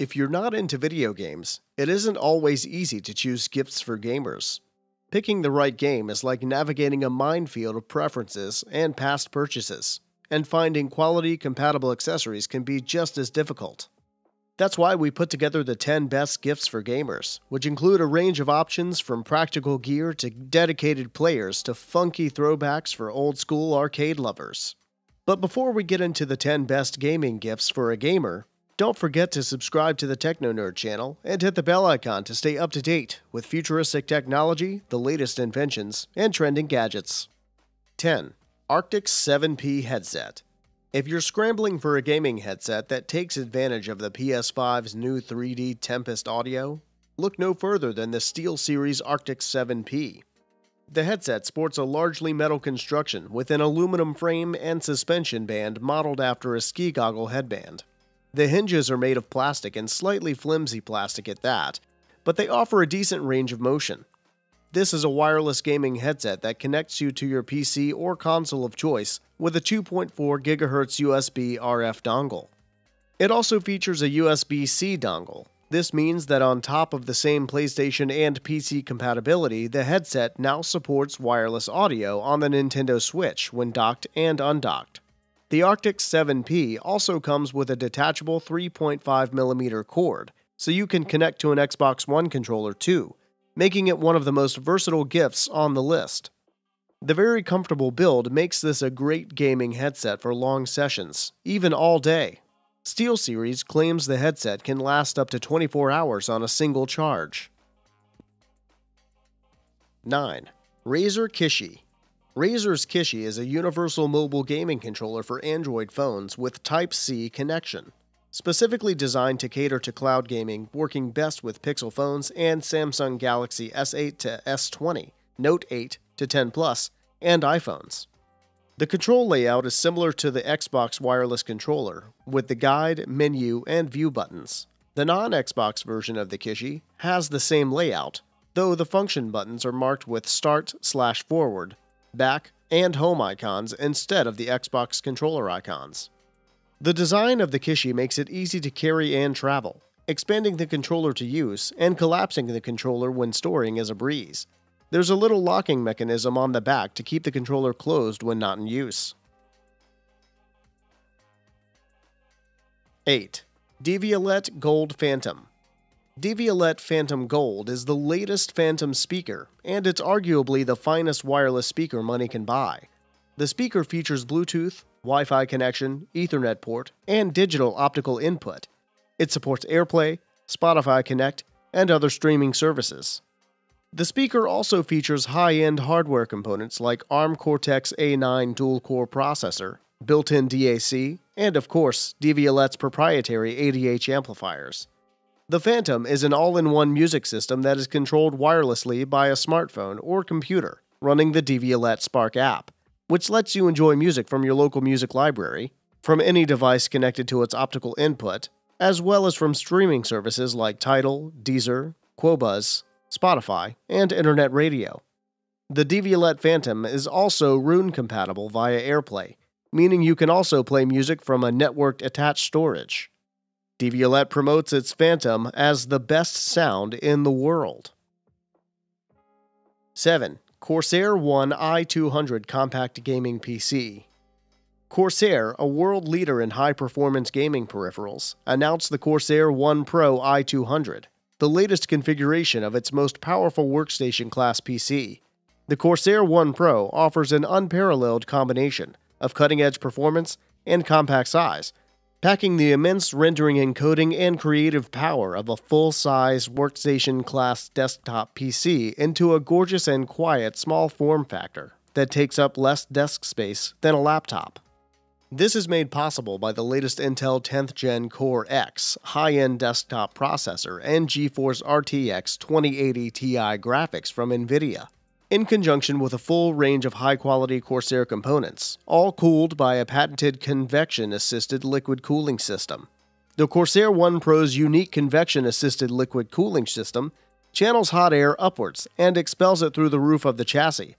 If you're not into video games, it isn't always easy to choose gifts for gamers. Picking the right game is like navigating a minefield of preferences and past purchases, and finding quality compatible accessories can be just as difficult. That's why we put together the 10 best gifts for gamers, which include a range of options from practical gear to dedicated players to funky throwbacks for old school arcade lovers. But before we get into the 10 best gaming gifts for a gamer, don't forget to subscribe to the Techno Nerd channel and hit the bell icon to stay up to date with futuristic technology, the latest inventions, and trending gadgets. 10. Arctis 7P Headset. If you're scrambling for a gaming headset that takes advantage of the PS5's new 3D Tempest audio, look no further than the SteelSeries Arctis 7P. The headset sports a largely metal construction with an aluminum frame and suspension band modeled after a ski goggle headband. The hinges are made of plastic and slightly flimsy plastic at that, but they offer a decent range of motion. This is a wireless gaming headset that connects you to your PC or console of choice with a 2.4 GHz USB RF dongle. It also features a USB C dongle. This means that on top of the same PlayStation and PC compatibility, the headset now supports wireless audio on the Nintendo Switch when docked and undocked. The Arctis 7P also comes with a detachable 3.5mm cord, so you can connect to an Xbox One controller too, making it one of the most versatile gifts on the list. The very comfortable build makes this a great gaming headset for long sessions, even all day. SteelSeries claims the headset can last up to 24 hours on a single charge. 9. Razer Kishi Razer's Kishi is a universal mobile gaming controller for Android phones with Type C connection. Specifically designed to cater to cloud gaming, working best with Pixel phones and Samsung Galaxy S8 to S20, Note 8 to 10 Plus, and iPhones. The control layout is similar to the Xbox wireless controller, with the guide, menu, and view buttons. The non Xbox version of the Kishi has the same layout, though the function buttons are marked with start slash forward back, and home icons instead of the Xbox controller icons. The design of the Kishi makes it easy to carry and travel. Expanding the controller to use and collapsing the controller when storing is a breeze. There's a little locking mechanism on the back to keep the controller closed when not in use. 8. Devialet Gold Phantom Devialet Phantom Gold is the latest Phantom speaker, and it's arguably the finest wireless speaker money can buy. The speaker features Bluetooth, Wi Fi connection, Ethernet port, and digital optical input. It supports AirPlay, Spotify Connect, and other streaming services. The speaker also features high end hardware components like ARM Cortex A9 dual core processor, built in DAC, and of course, Devialet's proprietary ADH amplifiers. The Phantom is an all in one music system that is controlled wirelessly by a smartphone or computer running the Devialet Spark app, which lets you enjoy music from your local music library, from any device connected to its optical input, as well as from streaming services like Tidal, Deezer, Qobuz, Spotify, and Internet Radio. The Devialet Phantom is also Roon compatible via AirPlay, meaning you can also play music from a networked attached storage. Devialet promotes its Phantom as the best sound in the world. 7. Corsair One i200 Compact Gaming PC. Corsair, a world leader in high performance gaming peripherals, announced the Corsair One Pro i200, the latest configuration of its most powerful workstation class PC. The Corsair One Pro offers an unparalleled combination of cutting edge performance and compact size packing the immense rendering encoding and creative power of a full size workstation class desktop PC into a gorgeous and quiet small form factor that takes up less desk space than a laptop. This is made possible by the latest Intel 10th Gen Core X high end desktop processor and GeForce RTX 2080 Ti graphics from NVIDIA in conjunction with a full range of high quality Corsair components, all cooled by a patented convection assisted liquid cooling system. The Corsair One Pro's unique convection assisted liquid cooling system channels hot air upwards and expels it through the roof of the chassis.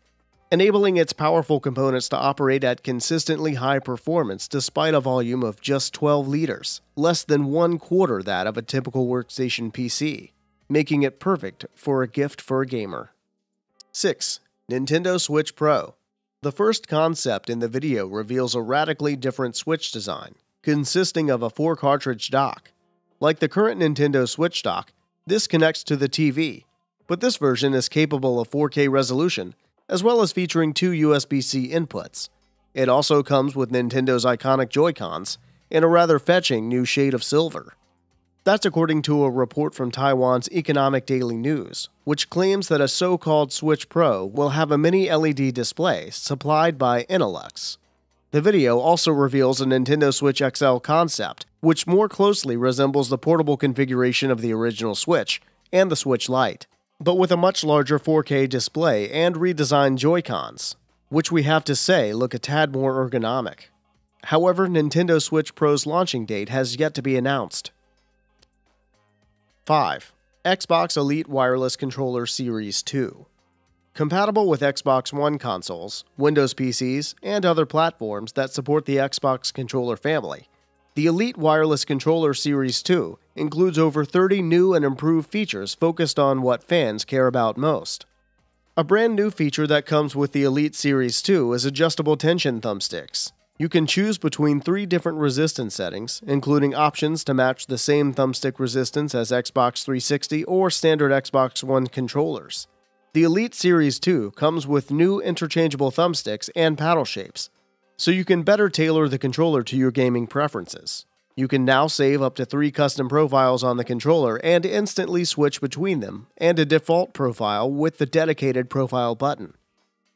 enabling its powerful components to operate at consistently high performance despite a volume of just 12 liters, less than one quarter that of a typical workstation PC, making it perfect for a gift for a gamer. 6. Nintendo Switch Pro. The first concept in the video reveals a radically different Switch design, consisting of a 4 cartridge dock. Like the current Nintendo Switch dock, this connects to the TV, but this version is capable of 4K resolution, as well as featuring two USB C inputs. It also comes with Nintendo's iconic Joy-Cons in a rather fetching new shade of silver. That's according to a report from Taiwan's Economic Daily News, which claims that a so called Switch Pro will have a mini LED display supplied by Innolux. The video also reveals a Nintendo Switch XL concept, which more closely resembles the portable configuration of the original Switch and the Switch Lite, but with a much larger 4K display and redesigned Joy-Cons, which we have to say look a tad more ergonomic. However, Nintendo Switch Pro's launching date has yet to be announced. 5. Xbox Elite Wireless Controller Series 2. Compatible with Xbox One consoles, Windows PCs, and other platforms that support the Xbox controller family, the Elite Wireless Controller Series 2 includes over 30 new and improved features focused on what fans care about most. A brand new feature that comes with the Elite Series 2 is adjustable tension thumbsticks. You can choose between three different resistance settings, including options to match the same thumbstick resistance as Xbox 360 or standard Xbox One controllers. The Elite Series 2 comes with new interchangeable thumbsticks and paddle shapes, so you can better tailor the controller to your gaming preferences. You can now save up to three custom profiles on the controller and instantly switch between them, and a default profile with the dedicated profile button.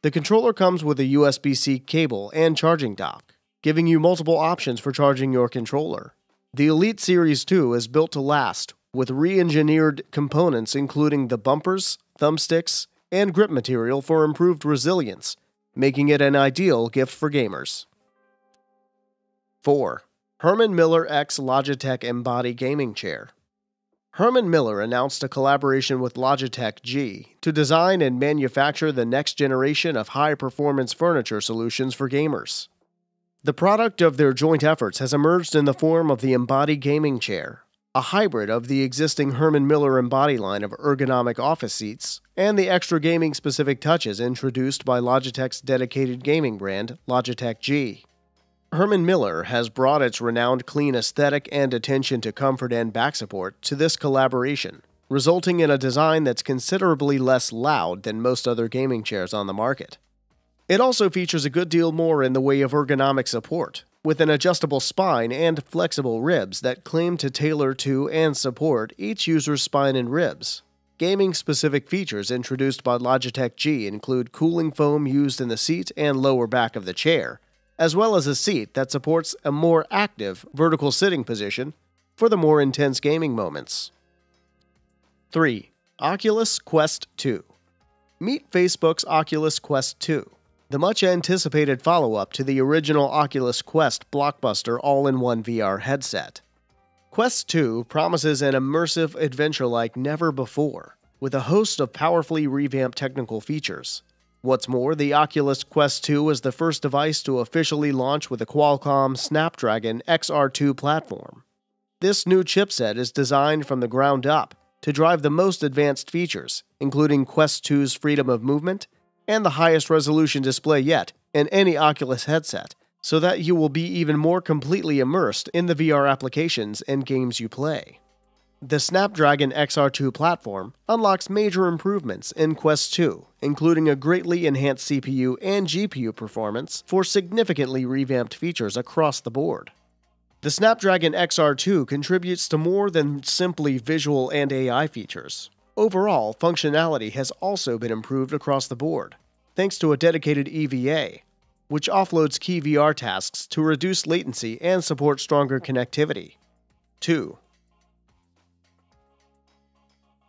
The controller comes with a USB C cable and charging dock giving you multiple options for charging your controller. The Elite Series 2 is built to last, with re engineered components including the bumpers, thumbsticks, and grip material for improved resilience, making it an ideal gift for gamers. 4. Herman Miller X Logitech Embody Gaming Chair. Herman Miller announced a collaboration with Logitech G to design and manufacture the next generation of high performance furniture solutions for gamers. The product of their joint efforts has emerged in the form of the Embody Gaming Chair, a hybrid of the existing Herman Miller Embody line of ergonomic office seats and the extra gaming specific touches introduced by Logitech's dedicated gaming brand, Logitech G. Herman Miller has brought its renowned clean aesthetic and attention to comfort and back support to this collaboration, resulting in a design that's considerably less loud than most other gaming chairs on the market. It also features a good deal more in the way of ergonomic support, with an adjustable spine and flexible ribs that claim to tailor to and support each user's spine and ribs. Gaming specific features introduced by Logitech G include cooling foam used in the seat and lower back of the chair, as well as a seat that supports a more active vertical sitting position for the more intense gaming moments. 3. Oculus Quest 2 Meet Facebook's Oculus Quest 2 the much anticipated follow up to the original Oculus Quest blockbuster all in one VR headset. Quest 2 promises an immersive adventure like never before, with a host of powerfully revamped technical features. What's more, the Oculus Quest 2 is the first device to officially launch with a Qualcomm Snapdragon XR2 platform. This new chipset is designed from the ground up to drive the most advanced features, including Quest 2's freedom of movement and the highest resolution display yet in any Oculus headset, so that you will be even more completely immersed in the VR applications and games you play. The Snapdragon XR2 platform unlocks major improvements in Quest 2, including a greatly enhanced CPU and GPU performance for significantly revamped features across the board. The Snapdragon XR2 contributes to more than simply visual and AI features. Overall, functionality has also been improved across the board, thanks to a dedicated EVA, which offloads key VR tasks to reduce latency and support stronger connectivity. 2.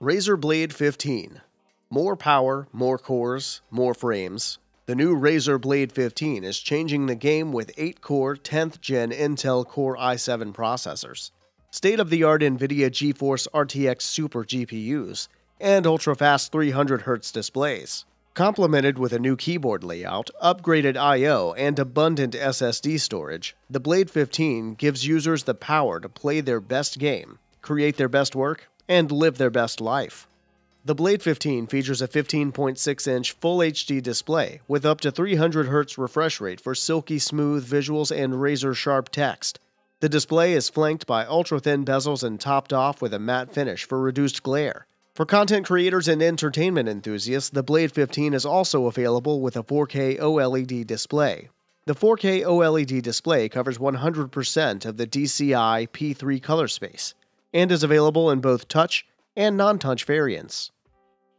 Razer Blade 15. More power, more cores, more frames. The new Razer Blade 15 is changing the game with 8 core 10th gen Intel Core i7 processors, state of the art NVIDIA GeForce RTX Super GPUs, and ultra-fast 300Hz displays, Complemented with a new keyboard layout, upgraded I/O, and abundant SSD storage, the Blade 15 gives users the power to play their best game, create their best work, and live their best life. The Blade 15 features a 15.6-inch Full HD display with up to 300 Hz refresh rate for silky smooth visuals and razor-sharp text. The display is flanked by ultra-thin bezels and topped off with a matte finish for reduced glare. For content creators and entertainment enthusiasts, the Blade 15 is also available with a 4K OLED display. The 4K OLED display covers 100% of the DCI P3 color space and is available in both touch and non touch variants.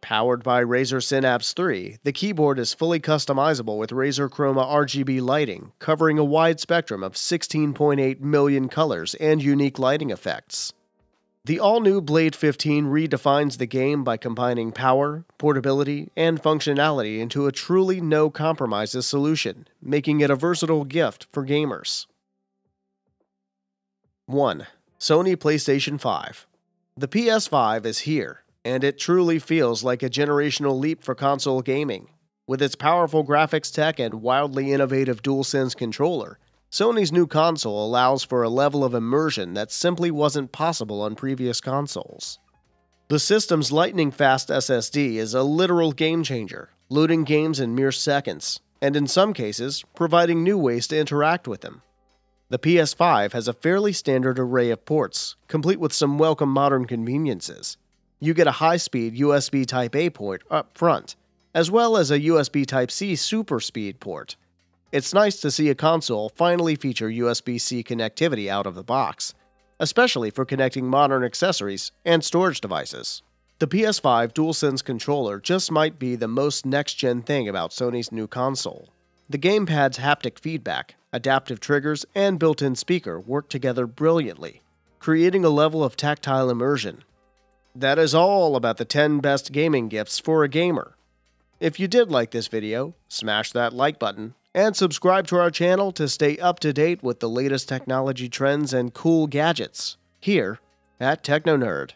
Powered by Razer Synapse 3, the keyboard is fully customizable with Razer Chroma RGB lighting, covering a wide spectrum of 16.8 million colors and unique lighting effects. The all new Blade 15 redefines the game by combining power, portability, and functionality into a truly no compromises solution, making it a versatile gift for gamers. 1. Sony PlayStation 5. The PS5 is here, and it truly feels like a generational leap for console gaming. With its powerful graphics tech and wildly innovative DualSense controller, Sony's new console allows for a level of immersion that simply wasn't possible on previous consoles. The system's lightning fast SSD is a literal game changer, loading games in mere seconds, and in some cases, providing new ways to interact with them. The PS5 has a fairly standard array of ports, complete with some welcome modern conveniences. You get a high speed USB Type A port up front, as well as a USB Type C super speed port it's nice to see a console finally feature USB C connectivity out of the box, especially for connecting modern accessories and storage devices. The PS5 DualSense controller just might be the most next gen thing about Sony's new console. The gamepad's haptic feedback, adaptive triggers, and built in speaker work together brilliantly, creating a level of tactile immersion. That is all about the 10 best gaming gifts for a gamer. If you did like this video, smash that like button and subscribe to our channel to stay up to date with the latest technology trends and cool gadgets here at Techno Nerd.